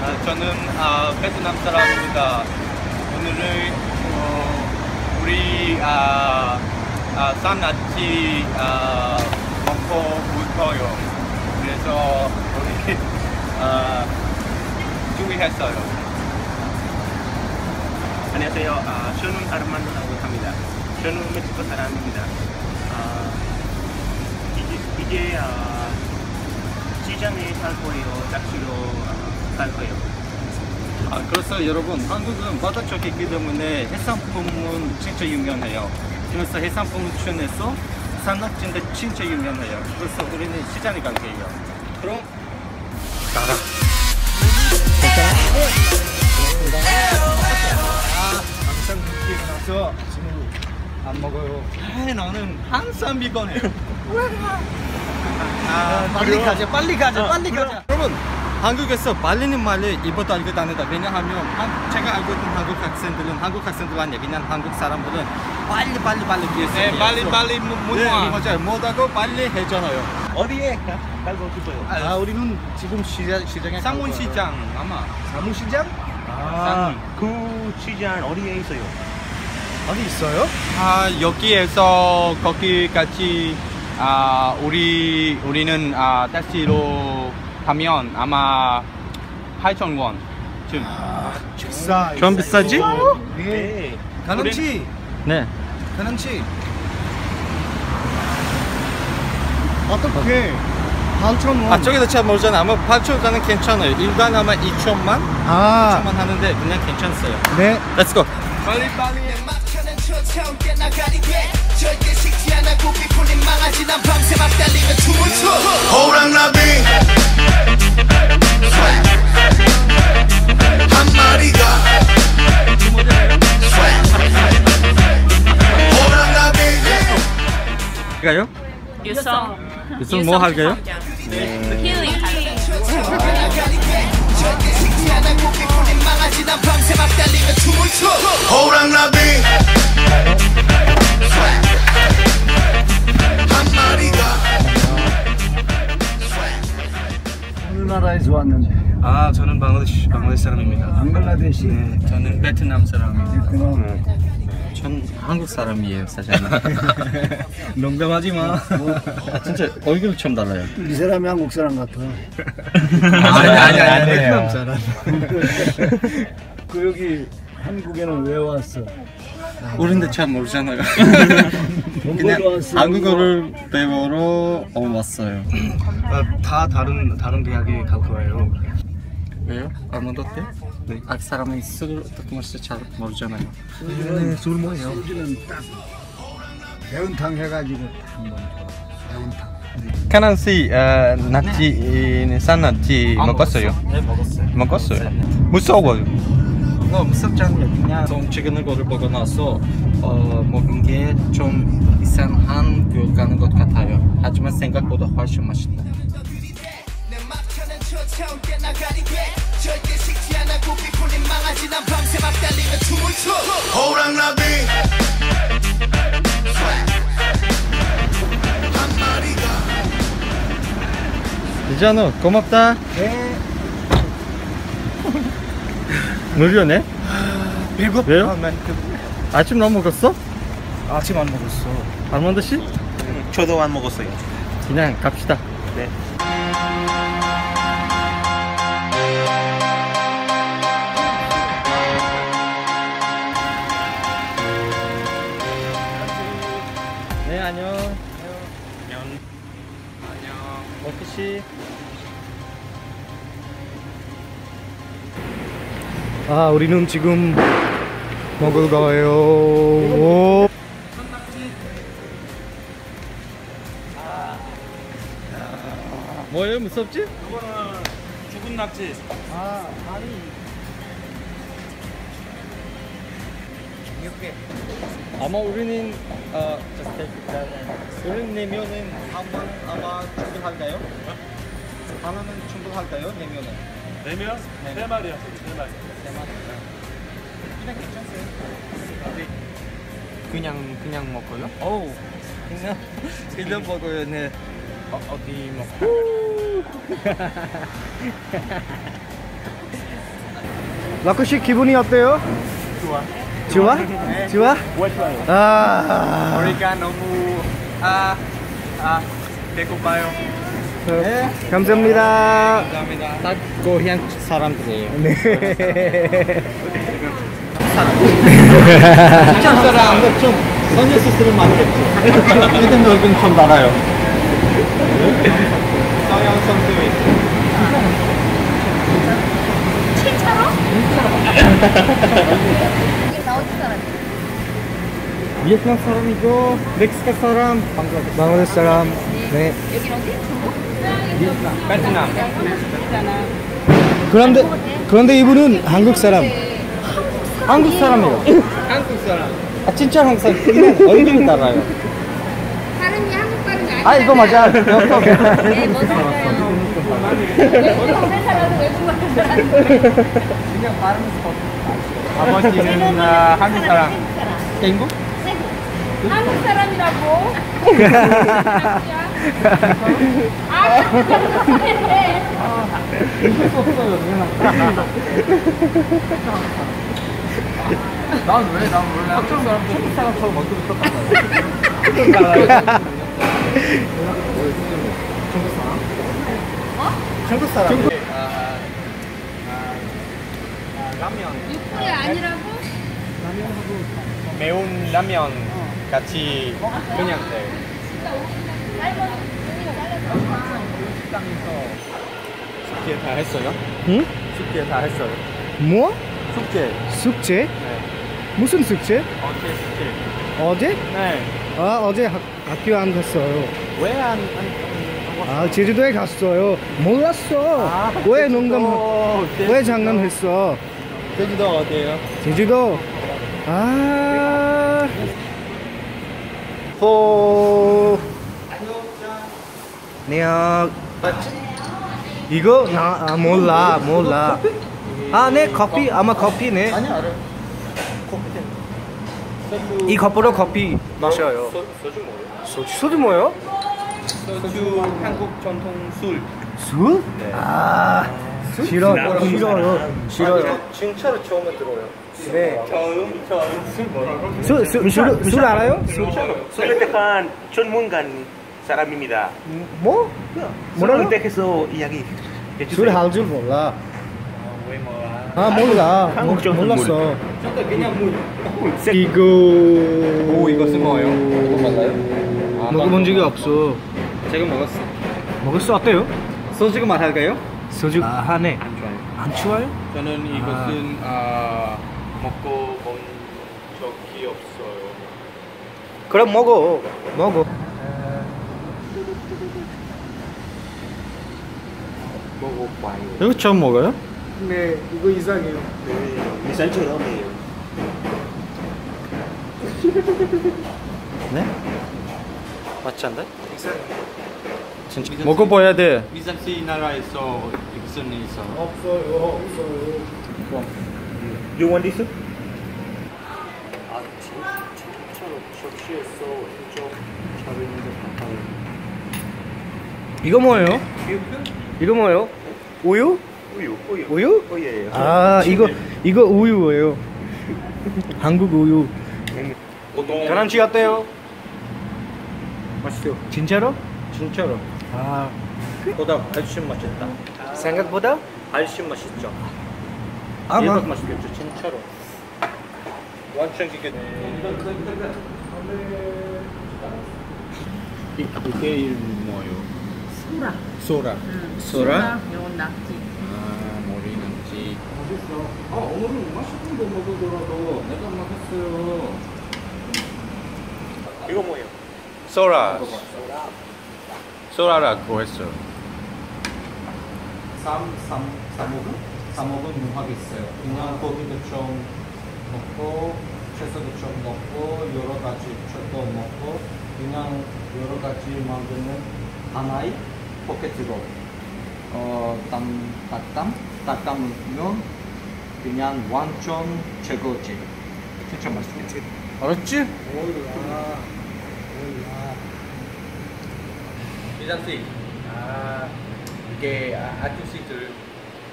아, 저는 아, 베트남 사람입니다. 오늘은 어, 우리 아, 아, 쌈나치 아, 먹고 울 거요. 그래서 우리 아, 준비했어요. 안녕하세요. 아, 저는 아르만도라고 합니다. 저는 멕시코 사람입니다. 아, 이제, 이제 아, 시장에 살 거예요. 낚시로 아, 갈 거예요. 아, 그래서 여러분 한국은 바다 쪽에 있기 때문에 해산품은 진짜 유명해요. 그래서 해산품 춘에서 산낙지인데 진짜 유명해요. 그래서 우리는 시장에 갈 거예요. 그럼 가라. 항상 안 먹어요. 아, 나는 항상 비건해요. 아, 빨리 가자, 빨리 가자, 빨리 가자. 여러분 한국에서 말리는 말을 입어도 알고 다니다 왜냐하면 한- 제가 알고 있는 한국 학생들은 한국 학생들만 그냥 한국 사람들은 빨리 빨리 빨리 뒤에서 네, 빨리, 빨리 못- 못 네, 와. 맞아요 못하고 빨리 해잖아요 어디에 가- 갈고 싶어요? 아, 우리는 지금 시장, 시장에 쌍문시장 아마 사무시장? 아, 그 시장 어디에 있어요? 어디 있어요? 아 여기에서 거기까지 아 우리 우리는 아 택시로 가면 아마 8천 원 좀. 비싸. 좀 비싸지? 네. 가능치? 네. 가능치? 어떻게? 8천 원. 아 저기도 잘 모르잖아. 아마 8천원은 괜찮아요. 일반 아마 2천만, 아, 2천만 하는데 그냥 괜찮았어요. 네. Let's go. 빨리 빨리. 절대 식지 않아 고삐 풀린 망하지 난 밤새 막 달리며 춤을 춰. 호랑나비. 한 마리가 호랑나비. 가요? 유성. 유성 뭐 할게요? 힐링 돼 절대 식지 않아 고삐 풀린 망하지 난 밤새 막 달리며 춤을 춰. 호랑나비 나라에서 왔는데? 아, 저는 방글라데시, 방글라데시 사람입니다. 방글라데시. 네, 저는 베트남 사람이에요. 그럼 전 한국 사람이에요, 사실. 농담하지 마. 아, 진짜 얼굴 좀 달라요. 이 사람이 한국 사람 같아. 아니, 아니, 아니, 베트남 사람. 그 여기 한국에는 왜 왔어? 우리도 잘 모르잖아요. 돈 그냥. 한국어를 배우러 어, 왔어요. 다 다른, 다른 대학에 갈 거예요. 왜요? 아무도 때? 네. 아, 사람이 술 조금씩 잘 모르잖아요. 네, 술 뭐예요? 술은 딱 매운탕 해가지고 한번 매운탕. 카난 씨, 어, 낙지, 산 낙지 먹었어요? 네, 먹었어요. 먹었어요. 무서워요. 뭐 무섭지 않아요. 그냥 좀 찍는 거를 보고 나서 어, 먹은 게 좀 이상한 그 가는 것 같아요. 하지만 생각보다 훨씬 맛있다. 호랑나비 이잖아, 고맙다. 네. 무료네? 배고파. 왜요? 난 그, 아침 너무 먹었어? 아침 안 먹었어. 아몬드 씨? 저도 안 먹었어요. 그냥 갑시다. 네. 네, 안녕. 안녕. 안녕. 워크 씨. 아, 우리는 지금 먹을 거예요. 오. 뭐예요? 무섭지? 죽은 낙지. 아, 아니. 이렇게. 아마 우리는 어. 우리는 내면은 한번 아마 충분할까요? 하나는 충분할까요? 내면은 네면 세 마리야. 세 마리. 그냥 괜찮아요. 그냥 그냥 먹어요? 어우 그냥 그냥 먹어요. 네. 어, 어디 먹고? 라쿠 씨 기분이 어때요? 좋아. 좋아? 좋아? 왜 좋아요? 아. 우리가 너무 아, 아, 배고파요. 네. 감사합니다. 감사합니다. 딱 고향 사람들이에요. 네. 참 사람 좀 선녀 스스로 많겠죠. 일단 넓은 좀 달아요. 서양 사람? 비엔남 사람이고 멕시코 사람, 방글라데시 사람. 네. 여기 어디? 중국? 베트남. 그런데 그런데 이분은 한국 사람. 한국 사람이에요. 한국 사람. 아 진짜 한국 사람. 얼굴이 달라요. 발음이 한국 발음이 아니야. 아 이거 맞아. 네, 뭔 말이에요? 여기 동네 살아서 외국 말을 아버지는 아, 한국 사람. 땡구? 한국 사람이라고. 아, 그래. 난왜 난 원래 한국 사람 한국 사람처럼 얼굴이 한국 사람. 육군이 아니라고? 매운 라면 같이 그냥 돼. 숙제 다 했어요? 응? 숙제 다 했어요. 뭐? 숙제. 숙제? 네. 무슨 숙제? 어제 숙제. 어제? 네. 아 어제 학, 학교 안 갔어요. 왜 안 안, 안, 아 제주도에 갔어요. 몰랐어. 아, 왜 농담? 왜 장난했어? 제주도 어디예요? 제주도. 아. 호. 네. 이거 나 아, 몰라 몰라. 아네 커피 아마 커피네. 아니 알아요. 이 컵으로 커피 마셔요. 소, 소주 뭐예요? 소주 소주 뭐요? 소주 한국 전통 술. 술? 아 싫어요 싫어요 싫어요. 진짜로 처음에 들어요. 네. 처음 처음 술 뭐라고? 술, 술, 술, 술 알아요? 술. 선택한 전문가인 사람입니다. 뭐? 뭐라고? 선택해서 이야기 술할줄 몰라. 왜 몰라? 아 몰라. 한국 정도 몰랐어. 그냥 물. 이거. 오 이것은 뭐예요? 이거 맞나요? 아, 먹어본 적이 없어. 제가 먹었어. 먹을 수 어때요? 소주가 말할까요? 소주. 아 하네. 안 좋아요. 안 추워요? 저는 이것은 아, 먹고 본 적이 없어요. 그럼 먹어. 먹어. 먹어봐요. 이거 처음 먹어요? 네, 이거 이상해요. 네, 미살처럼 해요. 네? 맞지 않나요? 진짜 먹어봐야 돼. 미산시 나라에서 익선이 있어. 없어요, 없어요. You want this? 아 진짜로 접시에서 좀. 이거 뭐예요? 이거 뭐예요? 우유? 우유, 우유. 우유? 우유예요. 아, 이거 이거 우유예요. 한국 우유. 계란치 어때요? 맛있어요. 진짜로? 진짜로. 아, 보다 훨씬 맛있다. 생각보다? 훨씬 맛있죠. 아마. 맛있겠죠, 진짜로. 완전 이게. 이게 이름? 소라. 소라. 소라. 요건 낙지. 아, 머리 남지. 맛있어. 아, 오늘은 맛있는 거 먹으더라도 내가 먹었어요. 이거 뭐예요? 소라. 소라라고 했어. 삼, 삼? 사먹은 문화가 있어요. 그냥 고기도 좀 먹고 채소도 좀 먹고 여러 가지 도 먹고 그냥 여러 가지 만드는 하나의 포켓으로 어, 땀, 닭땀, 닭땀은 그냥 완전 최고지. 진짜 맛있겠지. 알았지? 미장 씨, 아 이게 아- 아저씨들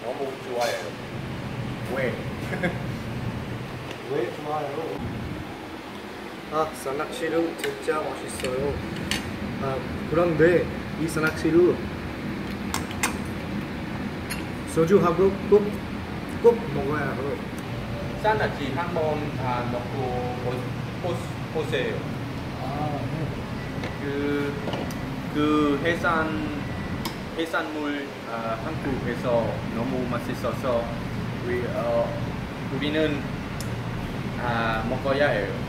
너무 좋아해요. 왜? 왜 좋아요? 아, 산낙지는 진짜 맛있어요. 아, 그런데 이 산낙지를 소주하고 꼭, 꼭 먹어야 해요. 산낙지 한번 아, 넣고 보, 보, 보세요. 그, 그 해산 해산물 아, 한국에서 너무 맛있어서 우리 어, 우리는 아, 먹어야 해요.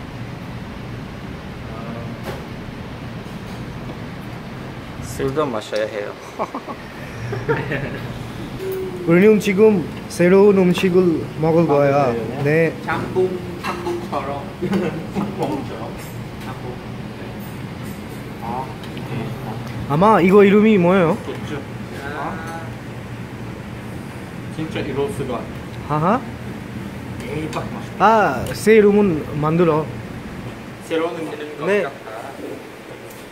술도 마셔야 해요. 우리는 지금 새로운 음식을 먹을 거야. 네. 짬뽕 짬뽕처럼 짬뽕처럼 짬뽕. 아, 아마 이거 이름이 뭐예요? 좋죠. 아, 진짜 이럴 수가. 하하? 대박 맛있어. 아, 새 이름은 만들어. 새로운 음식. 네.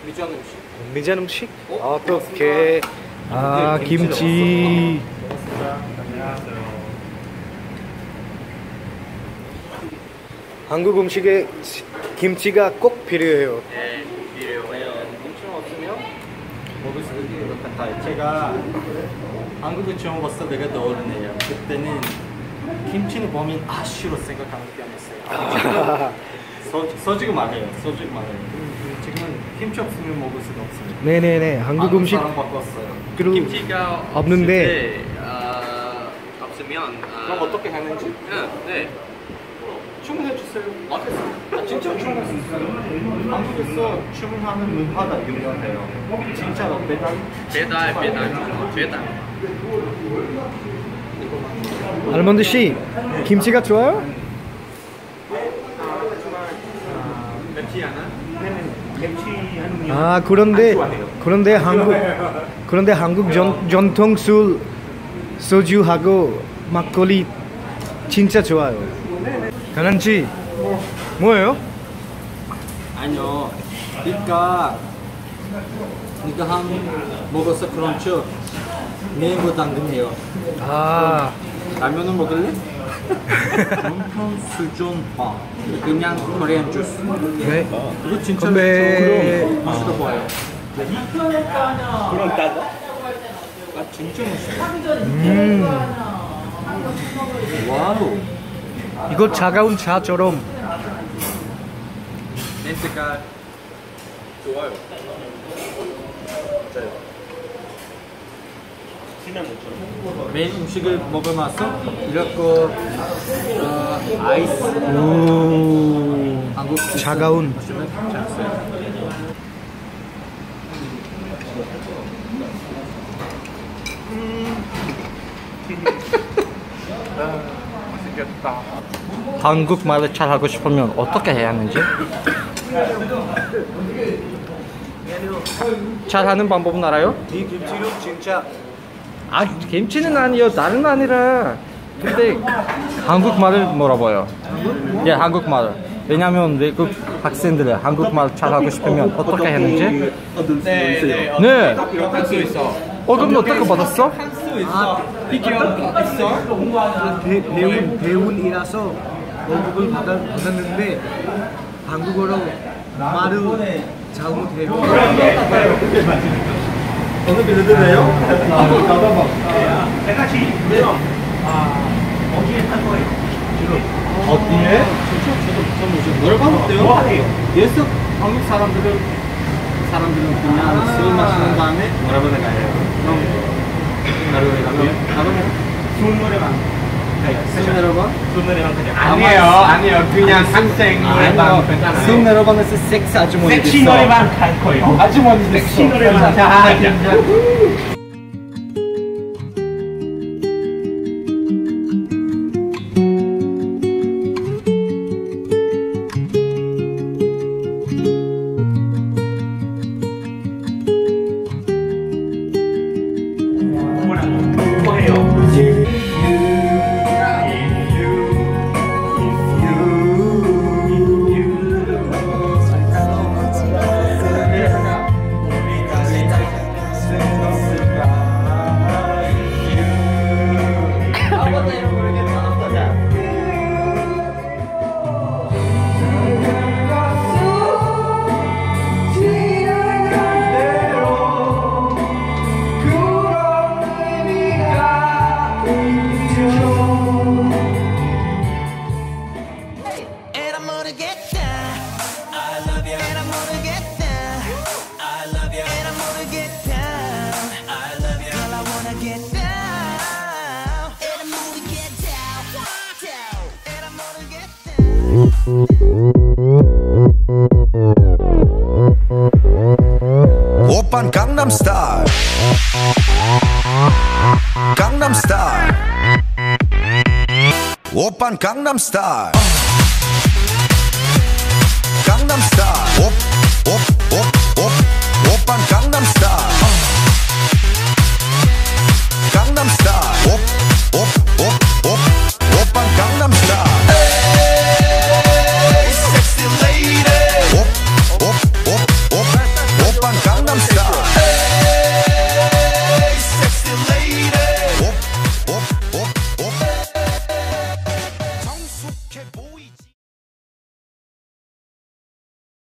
미전 음식. 미잔 음식? 어떻게? 아, 김치. 한국 음식에 김치가 꼭 필요해요. 네, 필요해요. 김치 없으면 먹을 수 있는 것 같아요. 제가 한국에 처음 왔을 때가 떠오르네요. 그때는 김치는 보면 아쉬워 생각하는 편이었어요. 소, 솔직히 말해요. 솔직히 말해요. 음, 김치 없으면 먹을 수가 없어요. 네네네. 한국 음식 사람 바꿨어요. 그리고 김치가 없는데. 없을 때, 아, 없으면 아, 그럼 어떻게 하는지 응, 네. 주문해 주세요. 아, 진짜 주문할 수 있어요. 한국에서 주문하는 문화가 유명해요. 진짜 로 배달 배달 배달 배달. 알몬드 씨 김치가 좋아요? 맵지 않아? 아 그런데 그런데 한국 그런데 한국 전, 전통 술 소주하고 막걸리 진짜 좋아요. 가난 씨 뭐예요? 아니요. 그러니까 그러니까 한 먹어서 그런죠. 내일도 당근해요. 아 라면은 먹을래? 전통 수정과 그냥 Korean juice. 네. 이거 진짜. 그럼 맛있어 보여요. 그럼 따다? 아 진짜 맛있어. 음 Wow. 이거 차가운 차처럼 냄새가 좋아요. 메인 음식을 먹고 나서 이렇게 어, 아이스 오 한국 차가운 맛있겠다. 한국말을 잘 하고 싶으면 어떻게 해야 하는지? 잘 하는 방법은 알아요? 이 김치는 진짜 아 김치는 아니요 다른 아니라 근데 한국말을 물어봐요 예 한국말 왜냐면 외국 학생들은 한국말 잘 하고 싶으면 어떻게 하는지 네, 네. 네 할수 있어. 어 그럼 어떻게 받았어? 아 비교 있어? 배, 배운 배운이라서 받았, 받았는데 한국어로 말을 잘못해요. 어느 빌드래요? 내가 지금 아 어디에 산 거예요? 어디에? 여러 번 어때요? 예습 한국 사람들은 사람들은 그냥 술 마시는 다음에 여러분에 가요. 그럼 여러분에 가면 좋은 노래만 술 여러분? 좋은 노래만 그냥 아니에요, 아니에요. 그냥 학생 노래방 괜찮아요. 술 여러분에서 섹스 아주머니 섹시 노래만 갈 거예요. 아주머니 섹시 노래만 다 get down. I love you. And I'm gonna get down. I love you. And I'm gonna get down. I love you. Girl, I wanna get down. And I'm gonna get down. down. And I'm gonna get down. Opern Gangnam Style. Gangnam Style. Opern Gangnam Style.